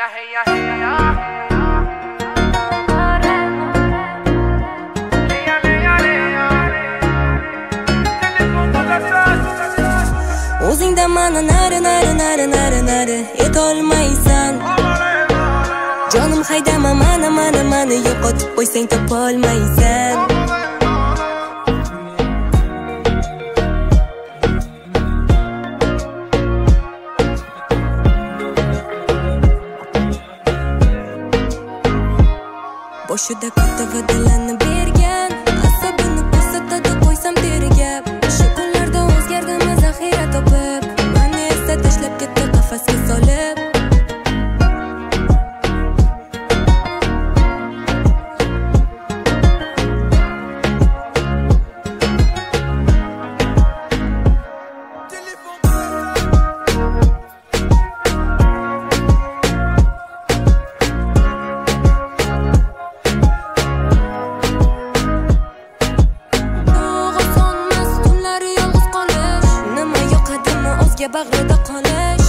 Heia, heia, heia. Leia, leia, leia. o'zingda mani nari nari nari nari nari etolmaysan jonim haydama mana mana mani yo'qotib qo'ysang topolmaysan boshida katta va'dalarni berib sevgi bag'rida qolish